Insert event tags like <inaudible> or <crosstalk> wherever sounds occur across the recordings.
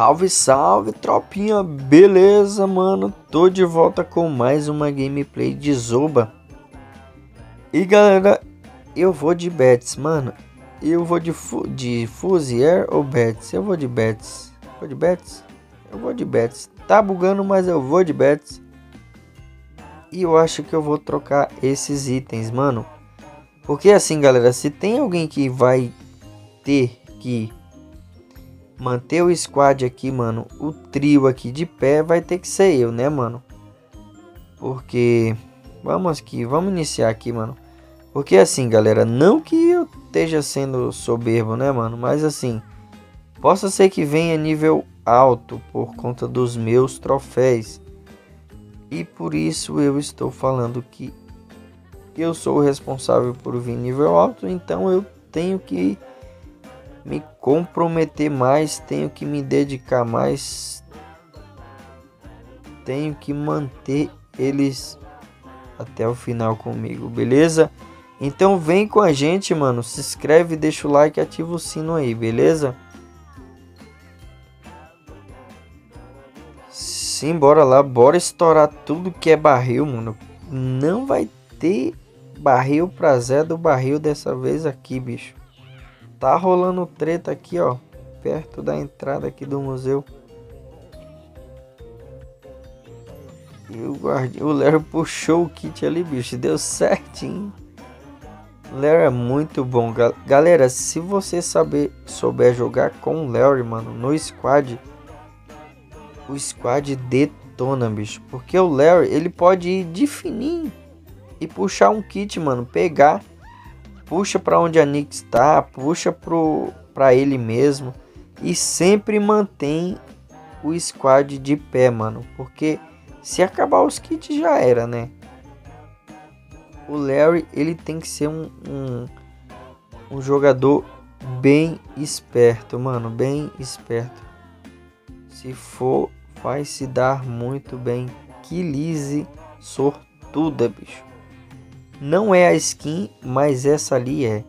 Salve, salve, tropinha, beleza, mano? Tô de volta com mais uma gameplay de Zoba. E galera, eu vou de Bets, mano. Eu vou de, fu de Fuzier ou Bets? Eu vou de Bets. Vou de Bets? Eu vou de Bets. Tá bugando, mas eu vou de Bets. E eu acho que eu vou trocar esses itens, mano. Porque assim, galera, se tem alguém que vai ter que manter o squad aqui, mano, o trio aqui de pé vai ter que ser eu, né, mano? Porque vamos aqui, vamos iniciar aqui, mano. Porque assim, galera, não que eu esteja sendo soberbo, né, mano, mas assim, possa ser que venha nível alto por conta dos meus troféus. E por isso eu estou falando que eu sou o responsável por vir nível alto, então eu tenho que me comprometer mais, tenho que me dedicar mais, tenho que manter eles até o final comigo, beleza? Então vem com a gente, mano, se inscreve, deixa o like, ativa o sino aí, beleza? Sim, bora lá, bora estourar tudo que é barril, mano. Não vai ter barril pra Zé do barril dessa vez aqui, bicho. Tá rolando treta aqui, ó. Perto da entrada aqui do museu. E o guardião, o Léo puxou o kit ali, bicho. Deu certinho. Léo é muito bom. Galera, se você saber, souber jogar com o Léo, mano, no squad, o squad detona, bicho. Porque o Léo, ele pode ir de fininho e puxar um kit, mano. Pegar puxa para onde a Nick está, puxa para ele mesmo e sempre mantém o squad de pé, mano, porque se acabar os kits já era, né? O Larry ele tem que ser um, um, um jogador bem esperto, mano, bem esperto. Se for, vai se dar muito bem. Que lise sortuda, bicho. Não é a skin, mas essa ali é.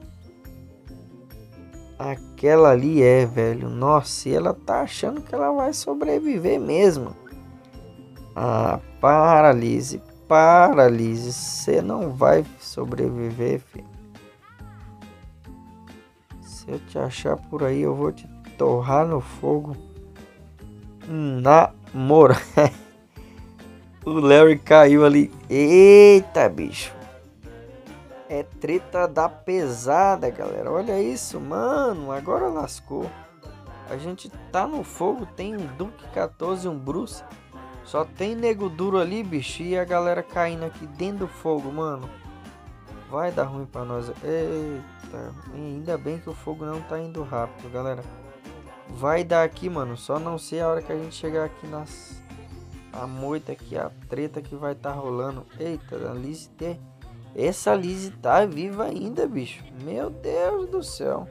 Aquela ali é, velho. Nossa, e ela tá achando que ela vai sobreviver mesmo. Ah, paralise, paralise. Você não vai sobreviver, filho. Se eu te achar por aí, eu vou te torrar no fogo. Na moral. <laughs> o Larry caiu ali. Eita, bicho. É treta da pesada, galera. Olha isso, mano. Agora lascou. A gente tá no fogo. Tem um Duke 14 e um Bruce. Só tem nego duro ali, bicho. E a galera caindo aqui dentro do fogo, mano. Vai dar ruim pra nós. Eita. Ainda bem que o fogo não tá indo rápido, galera. Vai dar aqui, mano. Só não sei a hora que a gente chegar aqui nas... A moita aqui, a treta que vai tá rolando. Eita, a Liz ter... Essa Lizzie tá viva ainda, bicho. Meu Deus do céu.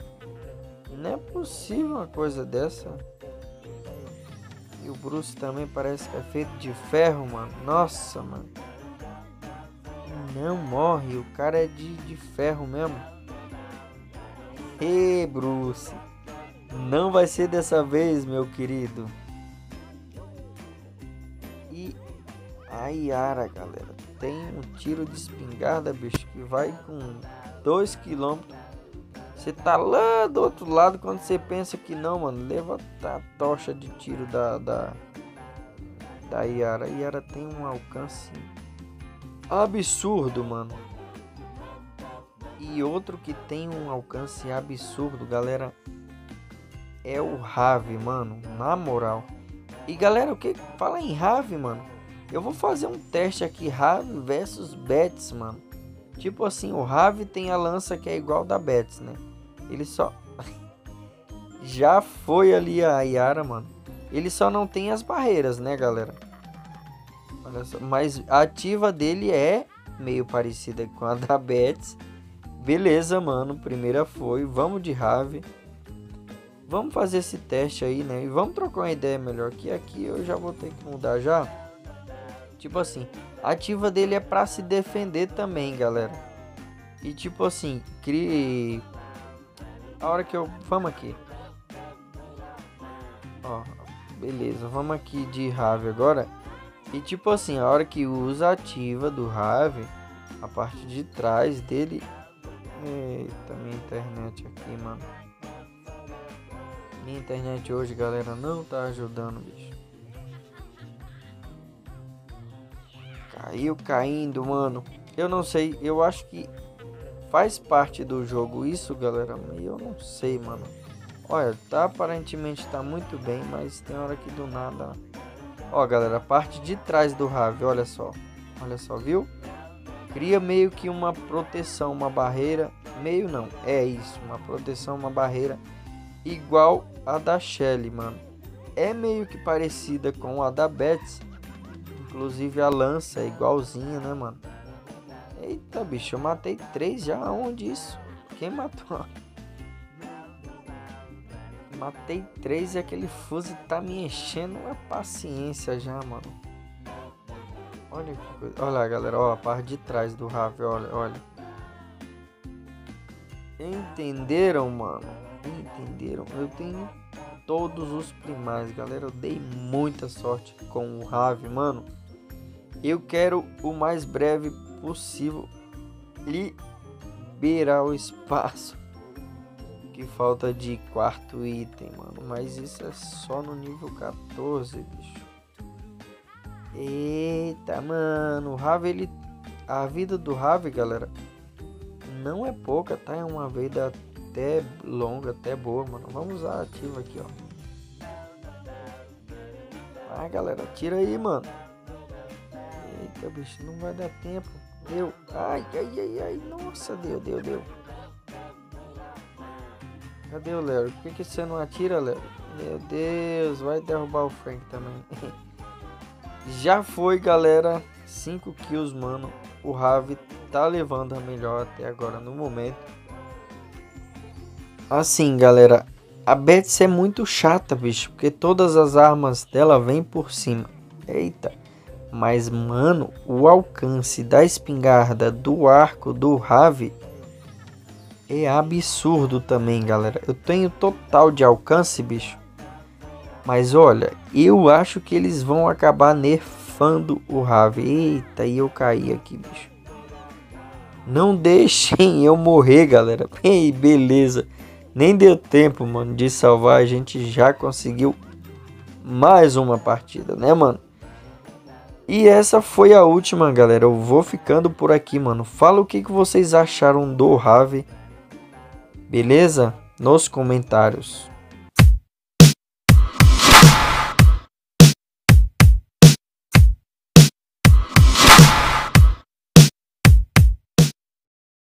Não é possível uma coisa dessa. E o Bruce também parece que é feito de ferro, mano. Nossa, mano. Não morre. O cara é de, de ferro mesmo. Ê, Bruce. Não vai ser dessa vez, meu querido. A Yara, galera tem um tiro de espingarda, bicho, que vai com 2 km. Você tá lá do outro lado quando você pensa que não, mano. Leva a tocha de tiro da, da, da Yara. A Yara tem um alcance absurdo, mano. E outro que tem um alcance absurdo, galera, é o Rave, mano. Na moral. E galera, o que fala em Rave, mano? Eu vou fazer um teste aqui, Rave versus Betts, mano. Tipo assim, o Rave tem a lança que é igual da Betts, né? Ele só... <laughs> Já foi ali a Yara, mano. Ele só não tem as barreiras, né, galera? Olha só. Mas a ativa dele é meio parecida com a da Betts. Beleza, mano. Primeira foi. Vamos de Rave. Vamos fazer esse teste aí, né? E vamos trocar uma ideia melhor. Que aqui eu já vou ter que mudar já. Tipo assim, a ativa dele é para se defender também, galera. E tipo assim, crie a hora que eu vamos aqui. Ó, Beleza, vamos aqui de Rave agora. E tipo assim, a hora que usa ativa do Rave, a parte de trás dele. Eita, minha internet aqui, mano. Minha internet hoje, galera, não tá ajudando, bicho. Caiu caindo, mano. Eu não sei, eu acho que faz parte do jogo isso, galera. Eu não sei, mano. Olha, tá aparentemente tá muito bem, mas tem hora que do nada. Ó, galera, parte de trás do Rave, olha só. Olha só, viu? Cria meio que uma proteção, uma barreira. Meio não, é isso, uma proteção, uma barreira igual a da Shelly, mano. É meio que parecida com a da Betsy. Inclusive a lança é igualzinha, né, mano? Eita, bicho, eu matei três já. Onde isso? Quem matou? Matei três e aquele fuzil tá me enchendo a paciência já, mano. Olha que coisa. Olha galera. Ó, a parte de trás do Rave. Olha, olha. Entenderam, mano? Entenderam? Eu tenho todos os primais, galera. Eu dei muita sorte com o Rave, mano. Eu quero o mais breve possível liberar o espaço que falta de quarto item, mano. Mas isso é só no nível 14, bicho. Eita, mano. O Rave, ele... A vida do Rave, galera, não é pouca, tá? É uma vida até longa, até boa, mano. Vamos usar ativo aqui, ó. Ah, galera, tira aí, mano. Eita, bicho, não vai dar tempo. Deu. Ai, ai, ai, ai. Nossa, deu, deu, deu. Cadê o Léo? Por que, que você não atira, Léo? Meu Deus, vai derrubar o Frank também. <laughs> Já foi, galera. 5 kills, mano. O Ravi tá levando a melhor até agora no momento. Assim, galera. A Betsy é muito chata, bicho. Porque todas as armas dela vêm por cima. Eita. Mas, mano, o alcance da espingarda, do arco, do Ravi é absurdo também, galera. Eu tenho total de alcance, bicho. Mas olha, eu acho que eles vão acabar nerfando o Rave. Eita, e eu caí aqui, bicho. Não <laughs> deixem eu morrer, galera. Ei, beleza. Nem deu tempo, mano, de salvar. A gente já conseguiu mais uma partida, né, mano? E essa foi a última, galera. Eu vou ficando por aqui, mano. Fala o que, que vocês acharam do Rave beleza? Nos comentários.